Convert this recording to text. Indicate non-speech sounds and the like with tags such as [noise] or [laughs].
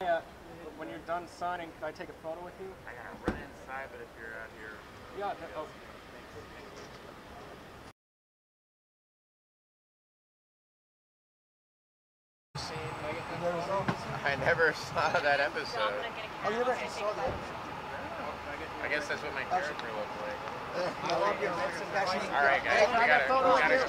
Yeah, when you're done signing, can I take a photo with you? I gotta run inside, but if you're out here, Yeah. Oh. I never [laughs] saw that episode. Oh, you never saw that? episode? I guess that's what my character looked like. [laughs] All right, guys, we gotta,